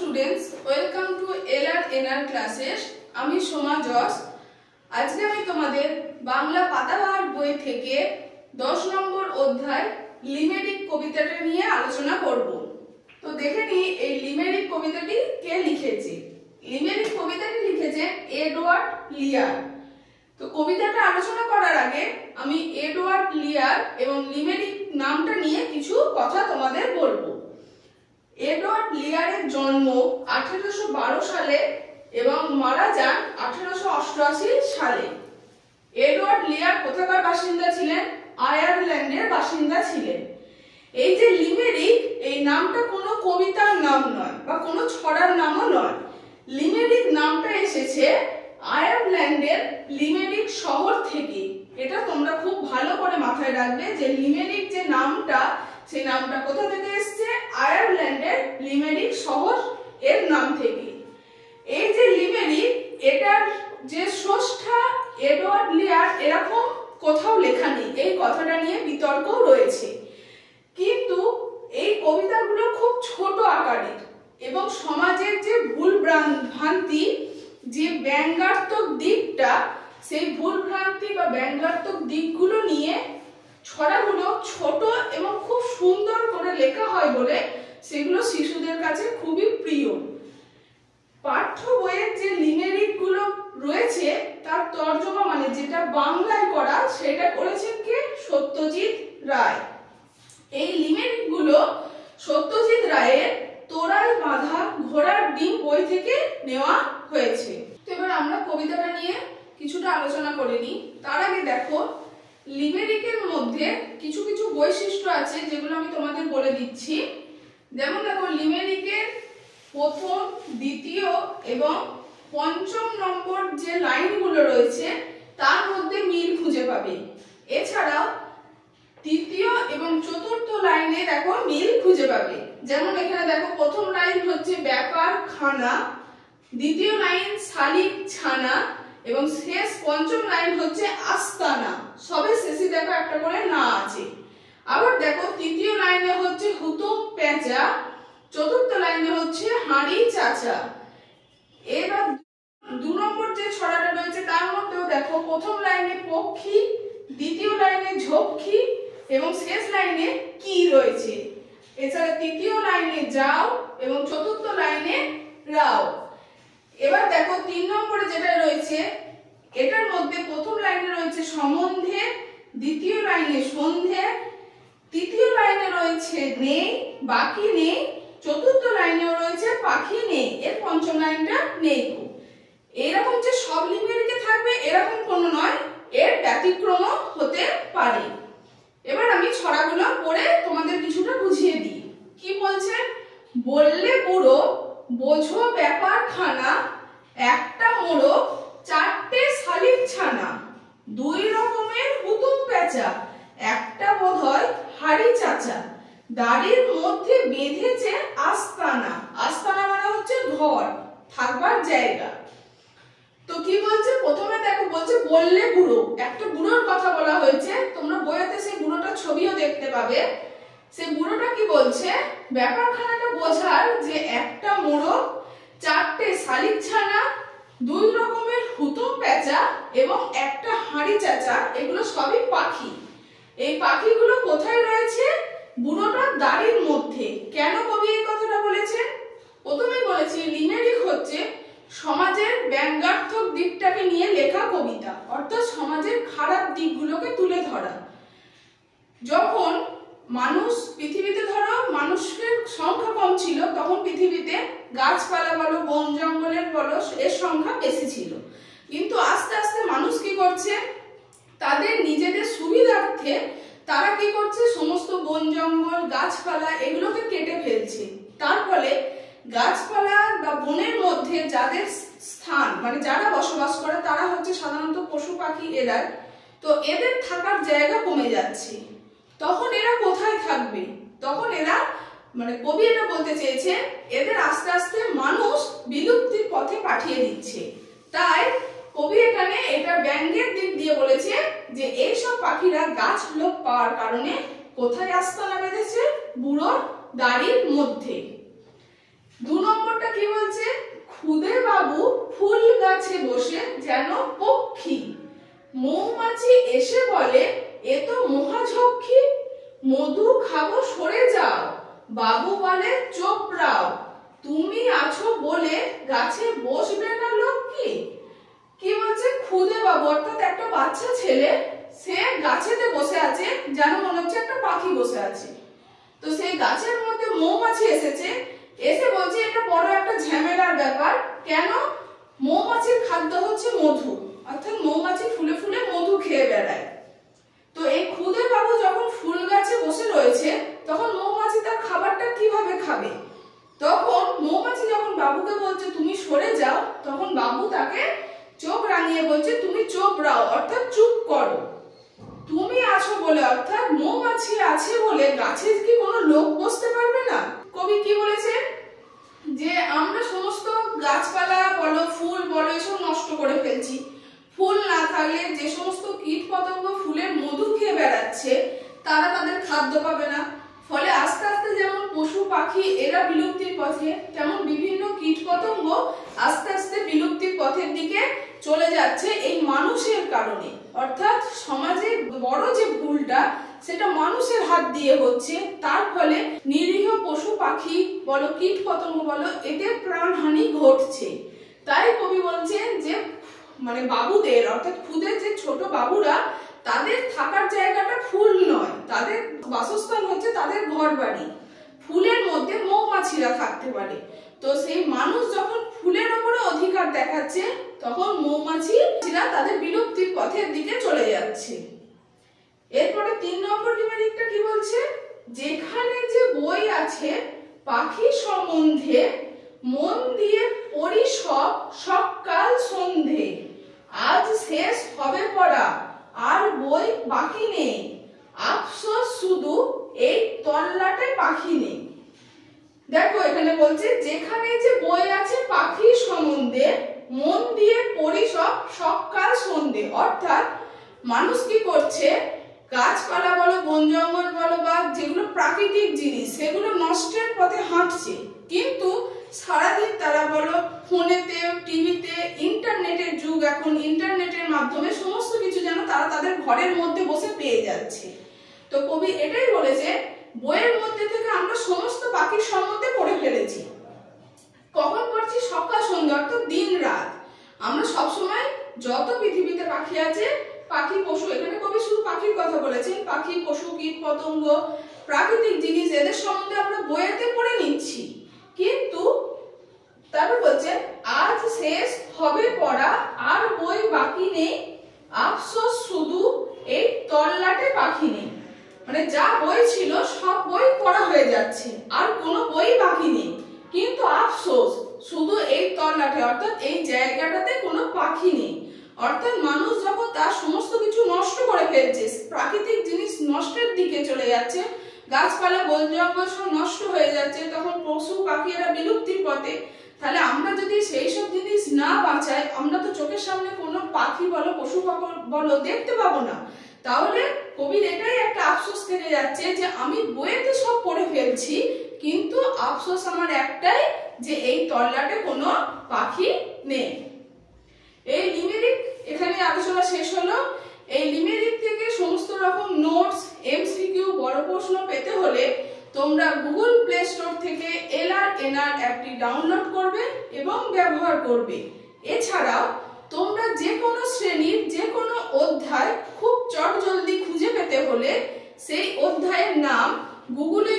Students welcome to L R N R classes আমি Soma Jos. আজকে আমি তোমাদের বাংলা পাতাবাহার বই থেকে দশ নম্বর অধ্যায় লিমেরিক কবিতাটা নিয়ে আলোচনা করব। তো দেখে নি এই লিমেরিক কবিতাটি কে লিখেছে? লিমেরিক কবিতাটি লিখেছে এডওয়ার্ড লিয়ার। তো কবিতাটা আলোচনা করার আগে আমি এডওয়ার্ড লিয়ার এবং লিমেরিক নামটা নিয়ে কিছু কথা তোমাদের বলব। এডওয়ার্ড লিয়ারের জন্ম আঠেরোশো বারো সালে এবং মারা যান আঠেরোশো অষ্টআশি সালে। এডওয়ার্ড লিয়ার কোথাকার বাসিন্দা ছিলেন? আয়ারল্যান্ডের বাসিন্দা ছিলেন। এই যে লিমেরিক, এই নামটা কোনো কবিতার নাম নয় বা কোনো ছড়ার নামও নয়। লিমেরিক নামটা এসেছে আয়ারল্যান্ডের লিমেরিক শহর থেকে। এটা তোমরা খুব ভালো করে মাথায় রাখবে যে লিমেরিক যে নামটা, সেই নামটা কোথা থেকে এসছে? আয়ারল্যান্ডের লিমেরিক শহর এর নাম থেকে। এই যে লিমেরিক এটার যে স্রষ্টা এডওয়ার্ড লিয়ার, এরকম কোথাও লেখা নেই। এই কথাটা নিয়ে বিতর্কও রয়েছে। কিন্তু এই কবিতাগুলো খুব ছোট আকারের এবং সমাজের যে ভুল ভ্রান্তি যে ব্যঙ্গাত্মক দিকটা, সেই ভুল ভ্রান্তি বা ব্যঙ্গাত্মক দিকগুলো নিয়ে ছড়াগুলো ছোট এবং খুব সুন্দর করে লেখা হয় বলে সেগুলো শিশুদের কাছে খুবই প্রিয়। পাঠ্য বইয়ের যে লিমেরিকগুলো রয়েছে, তার তর্জমা মানে যেটা বাংলায় করা, সেটা করেছেন কে? সত্যজিৎ রায়। এই লিমেরিকগুলো সত্যজিৎ রায়ের তোরাই বাঁধা ঘোড়ার ডিম বই থেকে নেওয়া হয়েছে। তো এবার আমরা কবিতাটা নিয়ে কিছুটা আলোচনা করে নিই। তার আগে দেখো লিমেরিকের মধ্যে কিছু কিছু বৈশিষ্ট্য আছে যেগুলো আমি তোমাদের বলে দিচ্ছি। যেমন দেখো লিমেরিকের প্রথম, দ্বিতীয় এবং পঞ্চম নম্বর যে লাইনগুলো রয়েছে, তার মধ্যে মিল খুঁজে পাবে। এছাড়াও তৃতীয় এবং চতুর্থ লাইনে দেখো মিল খুঁজে পাবে। যেমন এখানে দেখো, প্রথম লাইন হচ্ছে ব্যাপার খানা, দ্বিতীয় লাইন শালিক ছানা এবং শেষ পঞ্চম লাইন হচ্ছে আস্তানা। সবে শেষে দেখো একটা করে না আছে। আবার দেখো তৃতীয় লাইনে হচ্ছে হুতুম পেঁচা চতুর্থ লাইনে হচ্ছে হাঁড়ি চাচা। এবার দু নম্বর যে ছড়াটা রয়েছে তার মধ্যেও দেখো প্রথম লাইনে পক্ষী, দ্বিতীয় লাইনে ঝক্ষী এবং শেষ লাইনে কি রয়েছে? এছাড়া তৃতীয় লাইনে যাও এবং চতুর্থ লাইনে রাও। এবার দেখো তিন নম্বরে যেটা রয়েছে, এটার মধ্যে প্রথম লাইনে রয়েছে সম্বন্ধে, দ্বিতীয় লাইনে সন্ধে, তৃতীয় লাইনে রয়েছে নেই, বাকি নেই, চতুর্থ লাইনেও রয়েছে পাখি নেই, এর পঞ্চম লাইনটা নেই। এরকম যে সব লিঙ্গেরিকে থাকবে, এরকম কোনো নয়, এর ব্যতিক্রম হতে পারে। এবার আমি ছড়াগুলো পড়ে তোমাদের কিছুটা বুঝিয়ে দিই। কি বলছে? বললে বোঝো ব্যাপার খানা একটা মোড়ো চারটে শালিক ছানা দুই রকমের হুতুম পেঁচা একটা বোধ হয় হাড়ি চাচা। দাড়ির মধ্যে বেঁধেছে আস্তানা। আস্তানা মানে হচ্ছে ঘর, থাকবার জায়গা। তো কি বলছে? প্রথমে দেখো, বলছে বললে বুড়ো। একটা বুড়োর কথা বলা হয়েছে। তোমরা বইতে সেই বুড়োটার ছবিও দেখতে পাবে। সেই বুড়োটা কি বলছে? ব্যাপারখানাটা বোঝার যে একটা মোড়ক, চারটে শালিক ছানা দুই রকমের হুতুম পেঁচা এবং একটা হাঁড়ি চাচা, এগুলো সবই পাখি। এই পাখিগুলো কোথায় রয়েছে? বুড়োটার দাড়ির মধ্যে। কেন কবি এই কথাটা বলেছেন? প্রথমে বলেছি লিমেরিক হচ্ছে সমাজের ব্যঙ্গার্থক দিকটাকে নিয়ে লেখা কবিতা, অর্থাৎ সমাজের খারাপ দিকগুলোকে তুলে ধরা। যখন মানুষ পৃথিবীতে ধরো মানুষের সংখ্যা কম ছিল, তখন পৃথিবীতে গাছপালা বলো, বন জঙ্গলের বলো, এর সংখ্যা বেশি ছিল। কিন্তু আস্তে আস্তে মানুষ কি করছে? তাদের নিজেদের সুবিধার্থে তারা কি করছে? সমস্ত বন জঙ্গল, গাছপালা এগুলোকে কেটে ফেলছে। তার ফলে গাছপালা বা বনের মধ্যে যাদের স্থান মানে যারা বসবাস করে, তারা হচ্ছে সাধারণত পশু পাখি এরা তো এদের থাকার জায়গা কমে যাচ্ছে। তখন এরা কোথায় থাকবে? তখন এরা মানে কবি এটা বলতে চেয়েছে, এদের আস্তে আস্তে মানুষ বিলুপ্তির পথে পাঠিয়ে দিচ্ছে। তাই কবি এখানে এটা ব্যঙ্গের দিক দিয়ে বলেছে যে এইসব পাখিরা গাছ লোক পাওয়ার কারণে কোথায় আস্তানা বেঁধেছে? বুড়োর দাড়ির মধ্যে। দু নম্বরটা কি কি বলছে? খুদে বাবু ফুল গাছে বসে যেন পক্ষী। মৌমাছি এসে বলে এ তো মহাঝক্ষী। মধু খাব সরে যাও। বাবু বলে চোপড়াও তুমি আছো বলে গাছে বসবে না লক্ষ্মী? কি বলছে? খুদে বাবু, অর্থাৎ একটা বাচ্চা ছেলে, সে গাছেতে বসে আছে, যেন মনে হচ্ছে একটা পাখি বসে আছে। তো সেই গাছের মধ্যে মৌমাছি এসেছে। এসে বলছে, এটা বড় একটা ঝামেলার ব্যাপার। কেন? মৌমাছির খাদ্য হচ্ছে মধু অর্থাৎ মৌমাছি ফুলে ফুলে মধু খেয়ে বেড়ায় তো এই খুদে বাবু যখন ফুল গাছে বসে রয়েছে তখন মৌমাছি তার খাবারটা কীভাবে খাবে তখন মৌমাছি যখন বাবুকে বলছে তুমি সরে যাও তখন বাবু তাকে চোখ রাঙিয়ে বলছে তুমি চোখ রাও অর্থাৎ চুপ করো তুমি আছো বলে, অর্থাৎ মৌমাছি আছে বলে গাছে কি কোনো লোক বসতে পারবে না? কবি কি বলেছে? যে আমরা সমস্ত গাছপালা, বলো, ফুল, বলো, এসব নষ্ট করে ফেলছি। ফুল না থাকলে যে সমস্ত কীট পতঙ্গ ফুলের মধু খেয়ে বেড়াচ্ছে, তারা তাদের খাদ্য পাবে না। ফলে আস্তে আস্তে যেমন পশু, পাখি এরা বিলুপ্তির পথে, তেমন বিভিন্ন কীট পতঙ্গ আস্তে আস্তে বিলুপ্তির পথের দিকে চলে যাচ্ছে এই মানুষের কারণে। অর্থাৎ সমাজের বড় যে ভুলটা, সেটা মানুষের হাত দিয়ে হচ্ছে। তার ফলে নিরীহ পশু, পাখি বলো কীট পতঙ্গ বলো, এদের প্রাণহানি ঘটছে। তাই কবি বলছেন যে মানে বাবুদের, অর্থাৎ খুদের যে ছোট বাবুরা তাদের থাকার জায়গাটা ফুল নয়। তাদের বাসস্থান হচ্ছে তাদের ঘর বাড়ি ফুলের মধ্যে মৌমাছিরা থাকতে পারে। তো সেই মানুষ যখন ফুলের উপরে অধিকার দেখাচ্ছে, তখন মৌমাছিরা তাদের বিলুপ্তির পথের দিকে চলে যাচ্ছে। এরপরে তিন নম্বর ডিমেরিকটা কি বলছে? যেখানে যে বই আছে, পাখি সম্বন্ধে মন দিয়ে পড়ি সব সকাল সন্ধে। আজ শেষ হবে পড়া। বই বাকি নেই। আফসোস শুধু এই তল্লাটে পাখি নেই। দেখো, এখানে বলছে, যেখানে যে বই আছে পাখি সম্বন্ধে, মন দিয়ে পড়ি সব সকাল সন্ধে। অর্থাৎ মানুষ কি করছে? গাছপালা বলো, বন জঙ্গল বলো, বা যেগুলো প্রাকৃতিক জিনিস, সেগুলো নষ্টের পথে হাঁটছে। কিন্তু সারাদিন তারা বলো ফোনেতে, টিভিতে, ইন্টারনেটের যুগ এখন। ইন্টারনেটের মাধ্যমে সমস্ত কিছু যেন তারা তাদের ঘরের মধ্যে বসে পেয়ে যাচ্ছে। তো কবি এটাই বলেছে বইয়ের মধ্যে থেকে আমরা সমস্ত পাখির সম্বন্ধে পড়ে ফেলেছি। কখন পড়ছি? সকাল, সন্ধ্যা, অর্থাৎ দিন, রাত। আমরা সবসময় যত পৃথিবীতে পাখি আছে, পাখি, পশু, এখানে কবি শুধু পাখির কথা বলেছেন। পাখি, পশু, কীট, পতঙ্গ, প্রাকৃতিক জিনিস, এদের সম্বন্ধে আমরা বইয়েতে পড়ে নিচ্ছি। কিন্তু তারপর বলছেন আজ শেষ হবে পড়া, আর বই বাকি নেই। আফসোস শুধু, এই তল্লাটে পাখি নেই। মানে যা বই ছিল, সব বই পড়া হয়ে যাচ্ছে, আর কোনো বই বাকি নেই। কিন্তু আফসোস, শুধু এই তল্লাটে, অর্থাৎ এই জায়গাটাতে কোনো পাখি নেই। অর্থাৎ মানুষ যখন তার সমস্ত কিছু নষ্ট করে ফেলছে, প্রাকৃতিক জিনিস নষ্টের দিকে চলে যাচ্ছে গাছপালা বন জঙ্গল সব নষ্ট হয়ে যাচ্ছে, তখন পশু পাখি এরা বিলুপ্তির পথে। তাহলে আমরা যদি সেই সব জিনিস না বাঁচাই, আমরা তো চোখের সামনে কোনো পাখি বলো, পশু বলো দেখতে পাবো না। তাহলে কবির এটাই একটা আফসোস থেকে যাচ্ছে যে আমি বইয়েতে সব পড়ে ফেলছি, কিন্তু আফসোস আমার একটাই যে এই তল্লাটে কোনো পাখি নেই এই লিমেরিক এখানে আলোচনা শেষ হলো এই লিমেরিক থেকে সমস্ত রকম নোটস এমসিকিউ বড় প্রশ্ন পেতে হলে তোমরা গুগল প্লে স্টোর থেকে এলআর এনআর অ্যাপটি ডাউনলোড করবে এবং ব্যবহার করবে এছাড়াও তোমরা যে কোনো শ্রেণির যে কোনো অধ্যায় খুব চটজলদি খুঁজে পেতে হলে সেই অধ্যায়ের নাম গুগলে